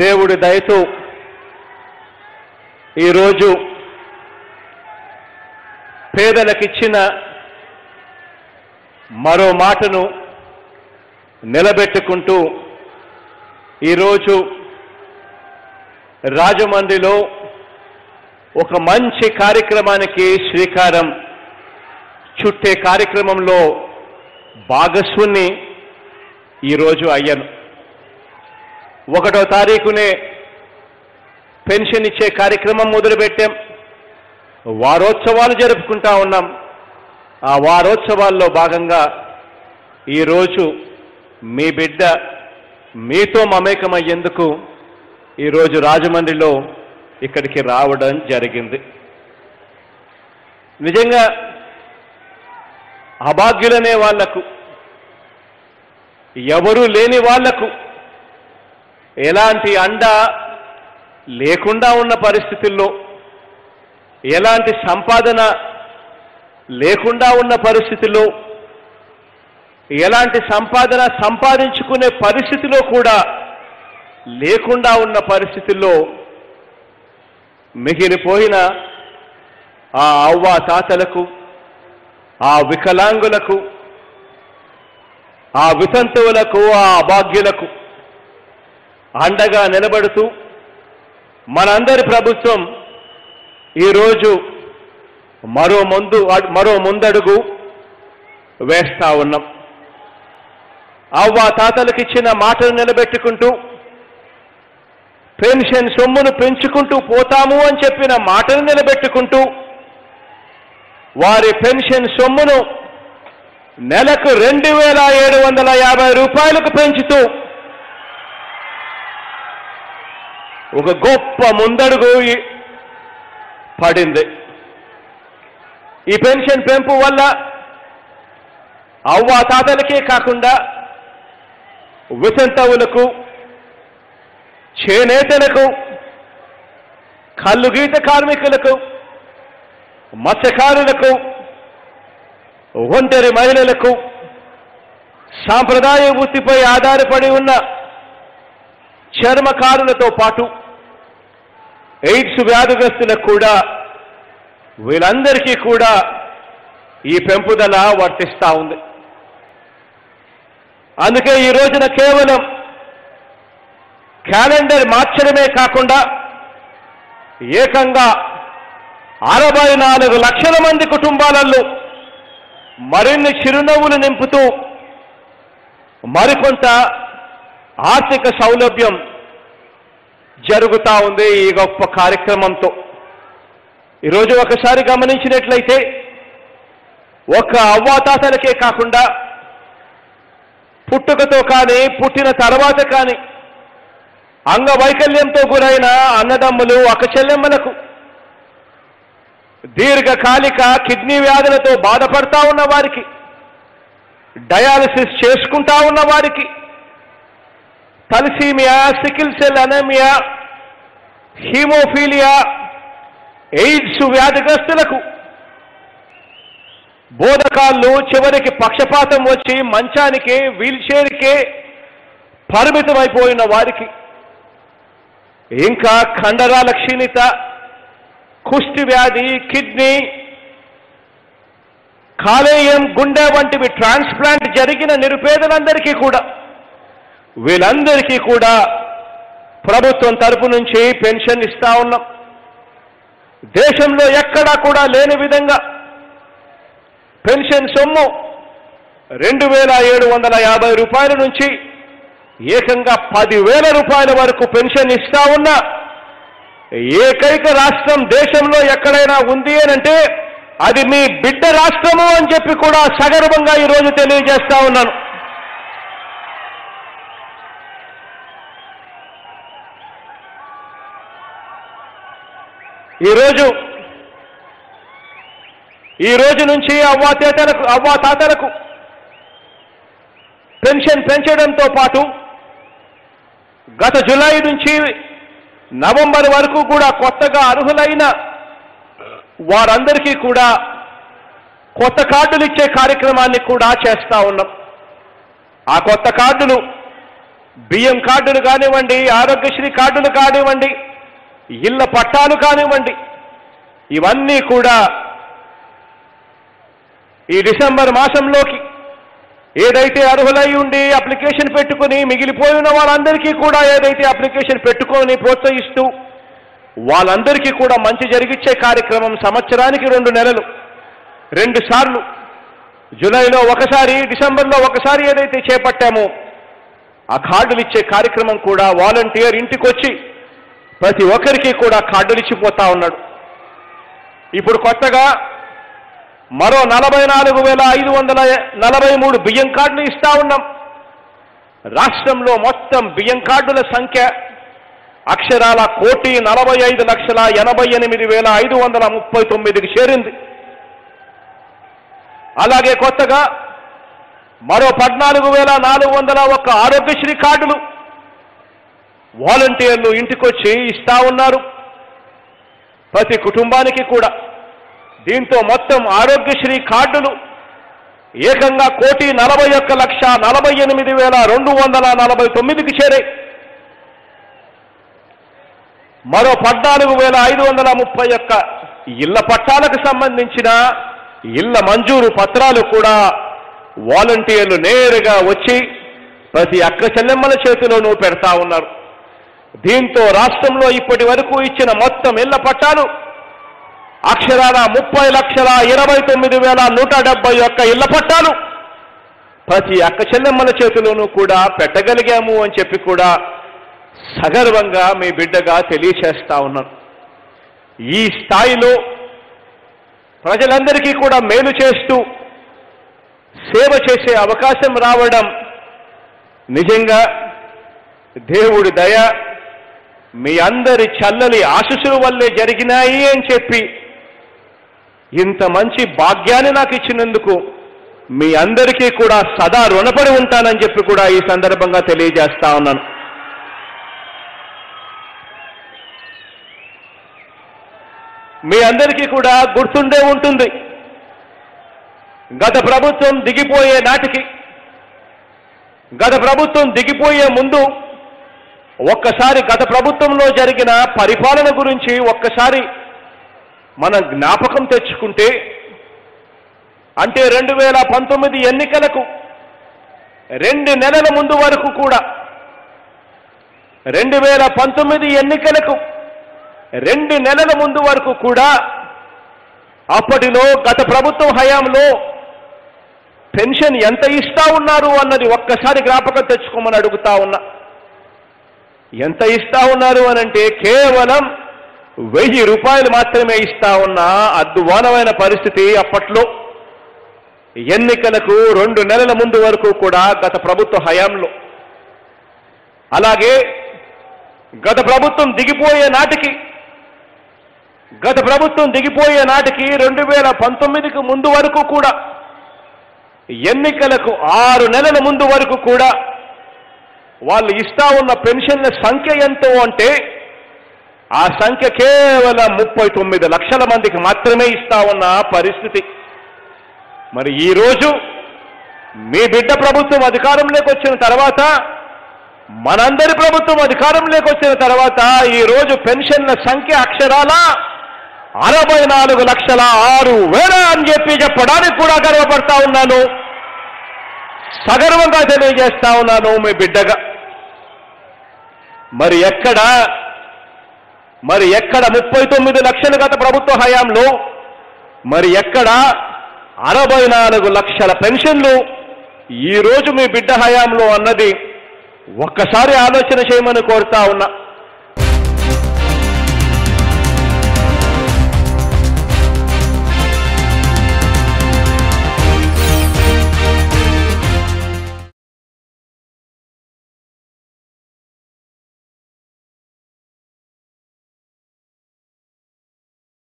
దేవుడి దయతో ఈరోజు పేదలకిచ్చిన మరో మాటను నిలబెట్టుకుంటూ ఈరోజు రాజమండ్రిలో ఒక మంచి కార్యక్రమానికి శ్రీకారం చుట్టే కార్యక్రమంలో భాగస్వాన్ని ఈరోజు అయ్యాను. ఒకటో తారీఖునే పెన్షన్ ఇచ్చే కార్యక్రమం మొదలుపెట్టాం. వారోత్సవాలు జరుపుకుంటా ఉన్నాం. ఆ వారోత్సవాల్లో భాగంగా ఈరోజు మీ బిడ్డ మీతో మమేకమయ్యేందుకు ఈరోజు రాజమండ్రిలో ఇక్కడికి రావడం జరిగింది. నిజంగా అభాగ్యులనే వాళ్ళకు ఎవరూ లేని వాళ్ళకు ఎలాంటి అండ లేకుండా ఉన్న పరిస్థితుల్లో ఎలాంటి సంపాదన లేకుండా ఉన్న పరిస్థితిలో ఎలాంటి సంపాదన సంపాదించుకునే పరిస్థితిలో కూడా లేకుండా ఉన్న పరిస్థితుల్లో మిగిలిపోయిన ఆ అవ్వ తాతలకు ఆ వికలాంగులకు ఆ వితంతువులకు ఆ అభాగ్యులకు అండగా నిలబడుతూ మనందరి ప్రభుత్వం ఈరోజు మరో ముందు మరో ముందడుగు వేస్తా ఉన్నాం. అవ్వ తాతలకు ఇచ్చిన మాటలు నిలబెట్టుకుంటూ పెన్షన్ సొమ్మును పెంచుకుంటూ పోతాము అని చెప్పిన మాటను నిలబెట్టుకుంటూ వారి పెన్షన్ సొమ్మును నెలకు రెండు వేల ఏడు వందల యాభై రూపాయలకు పెంచుతూ ఒక గొప్ప ముందడుగు పడింది. ఈ పెన్షన్ పెంపు వల్ల అవ్వ తాతలకే కాకుండా విసంతవులకు చేనేతలకు కళ్ళు గీత కార్మికులకు మత్స్యకారులకు ఒంటరి మహిళలకు సాంప్రదాయ వృత్తిపై ఆధారపడి ఉన్న చర్మకారులతో పాటు ఎయిడ్స్ వ్యాధిగ్రస్తులకు కూడా వీళ్ళందరికీ కూడా ఈ పెంపుదల వర్తిస్తూ ఉంది. అందుకే ఈ రోజున కేవలం క్యాలెండర్ మార్చడమే కాకుండా ఏకంగా అరవై నాలుగు లక్షల మంది కుటుంబాలలో మరిన్ని చిరునవ్వులు నింపుతూ మరికొంత ఆర్థిక సౌలభ్యం జరుగుతా ఉంది ఈ గొప్ప కార్యక్రమంతో. ఈరోజు ఒకసారి గమనించినట్లయితే ఒక్క అవ్వాతాతలకే కాకుండా పుట్టుకతో కానీ పుట్టిన తర్వాత కానీ అంగవైకల్యంతో గురైన అన్నదమ్ములు అక్కచెల్లెమ్మలకు దీర్ఘకాలిక కిడ్నీ వ్యాధులతో బాధపడతా ఉన్న వారికి డయాలసిస్ చేసుకుంటా ఉన్న వారికి thalassaemia sickle cell anaemia haemophilia AIDS వ్యాధిగ్రస్తులకు. బోధకాళ్ళు చివరికి పక్షపాతం వచ్చి మంచానికి వీల్చైర్కే పరిమితమైపోయిన వారికి. ఇంకా కండరాల క్షీణిత కుష్టి వ్యాధి కిడ్నీ కాలేయం గుండె వంటివి ట్రాన్స్ప్లాంట్ జరిగిన నిరుపేదలందరికీ కూడా. వీళ్ళందరికీ కూడా ప్రభుత్వం తరపు నుంచి పెన్షన్ ఇస్తా ఉన్నాం. దేశంలో ఎక్కడా కూడా లేని విధంగా పెన్షన్ సొమ్ము రెండు వేల ఏడు వందల యాభై రూపాయల నుంచి ఏకంగా పదివేల రూపాయల వరకు పెన్షన్ ఇస్తా ఉన్నా ఏకైక రాష్ట్రం దేశంలో ఎక్కడైనా ఉంది అనంటే అది మీ బిడ్డ రాష్ట్రము అని చెప్పి కూడా సగర్వంగా ఈరోజు తెలియజేస్తా ఉన్నాను. ఈరోజు ఈ రోజు నుంచి అవ్వాతేతలకు అవ్వా తాతలకు పెన్షన్ పెంచడంతో పాటు గత జులై నుంచి నవంబర్ వరకు కూడా కొత్తగా అర్హులైన వారందరికీ కూడా కొత్త కార్డులు ఇచ్చే కార్యక్రమాన్ని కూడా చేస్తా ఉన్నాం. ఆ కొత్త కార్డులు బియ్యం కార్డులు కానివ్వండి ఆరోగ్యశ్రీ కార్డులు కానివ్వండి ఇళ్ళ పట్టాలు కానివ్వండి ఇవన్నీ కూడా ఈ డిసెంబర్ మాసంలోకి ఏదైతే అర్హులై ఉండి అప్లికేషన్ పెట్టుకుని మిగిలిపోయిన వాళ్ళందరికీ కూడా ఏదైతే అప్లికేషన్ పెట్టుకొని ప్రోత్సహిస్తూ వాళ్ళందరికీ కూడా మంచి జరిగిచ్చే కార్యక్రమం సంవత్సరానికి రెండు నెలలు రెండు సార్లు. జూలైలో ఒకసారి డిసెంబర్లో ఒకసారి ఏదైతే చేపట్టామో ఆ కార్డులు ఇచ్చే కార్యక్రమం కూడా వాలంటీర్ ఇంటికొచ్చి ప్రతి ఒక్కరికి కూడా కార్డులిచ్చిపోతా ఉన్నాడు. ఇప్పుడు కొత్తగా మరో నలభై నాలుగు వేల ఐదు వందల నలభై మూడు బియ్యం కార్డులు ఇస్తా ఉన్నాం. రాష్ట్రంలో మొత్తం బియ్యం కార్డుల సంఖ్య అక్షరాల కోటి నలభై ఐదు లక్షల ఎనభై ఎనిమిది వేల ఐదు వందల ముప్పై తొమ్మిదికి చేరింది. అలాగే కొత్తగా మరో పద్నాలుగు వేల నాలుగు వందల ఒక్క ఆరోగ్యశ్రీ కార్డులు వాలంటీర్లు ఇంటికొచ్చి ఇస్తా ఉన్నారు. ప్రతి కుటుంబానికి కూడా. దీంతో మొత్తం ఆరోగ్యశ్రీ కార్డులు ఏకంగా కోటి నలభై ఒక్క లక్ష నలభై ఎనిమిది వేల రెండు వందల నలభై తొమ్మిదికి చేరాయి. మరో పద్నాలుగు వేల ఐదు వందల ముప్పై ఒక్క ఇళ్ళ పట్టాలకు సంబంధించిన ఇళ్ళ మంజూరు పత్రాలు కూడా వాలంటీర్లు నేరుగా వచ్చి ప్రతి అక్క చెల్లెమ్మల చేతిలోనూ పెడతా ఉన్నారు. దీంతో రాష్ట్రంలో ఇప్పటి వరకు ఇచ్చిన మొత్తం ఇళ్ళ పట్టాలు అక్షరాల ముప్పై లక్షల ఇరవై తొమ్మిది వేల నూట డెబ్బై ఒక్క ఇళ్ళ పట్టాలు. ప్రతి అక్క చెల్లెమ్మల చేతిలోనూ కూడా పెట్టగలిగాము అని చెప్పి కూడా సగర్వంగా మీ బిడ్డగా తెలియచేస్తా ఉన్నాను. ఈ స్థాయిలో ప్రజలందరికీ కూడా మేలు చేస్తూ సేవ చేసే అవకాశం రావడం నిజంగా దేవుడి దయ మీ అందరి చల్లని ఆశిస్సుల వల్లే జరిగినాయి అని చెప్పి ఇంత మంచి భాగ్యాన్ని నాకు ఇచ్చినందుకు మీ అందరికీ కూడా సదా రుణపడి ఉంటానని చెప్పి కూడా ఈ సందర్భంగా తెలియజేస్తా ఉన్నాను. మీ అందరికీ కూడా గుర్తుండే ఉంటుంది. గత ప్రభుత్వం దిగిపోయే నాటికి గత ప్రభుత్వం దిగిపోయే ముందు ఒక్కసారి గత ప్రభుత్వంలో జరిగిన పరిపాలన గురించి ఒక్కసారి మనం జ్ఞాపకం తెచ్చుకుంటే అంటే రెండు వేల పంతొమ్మిది ఎన్నికలకు రెండు నెలల ముందు వరకు కూడా రెండు వేల పంతొమ్మిది ఎన్నికలకు రెండు నెలల ముందు వరకు కూడా అప్పటిలో గత ప్రభుత్వం హయాంలో పెన్షన్ ఎంత ఇస్తా ఉన్నారు అన్నది ఒక్కసారి జ్ఞాపకం తెచ్చుకోమని అడుగుతా ఉన్నా. ఎంత ఇస్తా ఉన్నారు అనంటే కేవలం వెయ్యి రూపాయలు మాత్రమే ఇస్తా ఉన్న అద్వానమైన పరిస్థితి అప్పట్లో. ఎన్నికలకు రెండు నెలల ముందు వరకు కూడా గత ప్రభుత్వ హయాంలో. అలాగే గత ప్రభుత్వం దిగిపోయే నాటికి గత ప్రభుత్వం దిగిపోయే నాటికి రెండు వేల పంతొమ్మిదికి ముందు వరకు కూడా ఎన్నికలకు ఆరు నెలల ముందు వరకు కూడా వాళ్ళు ఇస్తా ఉన్న పెన్షన్ల సంఖ్య ఎంతో అంటే ఆ సంఖ్య కేవలం ముప్పై తొమ్మిది లక్షల మందికి మాత్రమే ఇస్తా ఉన్న పరిస్థితి. మరి ఈరోజు మీ బిడ్డ ప్రభుత్వం అధికారంలోకి వచ్చిన తర్వాత మనందరి ప్రభుత్వం అధికారంలోకి వచ్చిన తర్వాత ఈరోజు పెన్షన్ల సంఖ్య అక్షరాల అరవై నాలుగు లక్షల ఆరు వేల అని చెప్పి చెప్పడానికి కూడా గర్వపడతా ఉన్నాను. సగర్వంగా తెలియజేస్తా ఉన్నాను మీ బిడ్డగా. మరి ఎక్కడ మరి ఎక్కడ ముప్పై తొమ్మిది లక్షలు గత ప్రభుత్వ హయాంలో మరి ఎక్కడ అరవై నాలుగు లక్షల పెన్షన్లు ఈ రోజు మీ బిడ్డ హయాంలో అన్నది ఒక్కసారి ఆలోచన చేయమని కోరుతా ఉన్నా.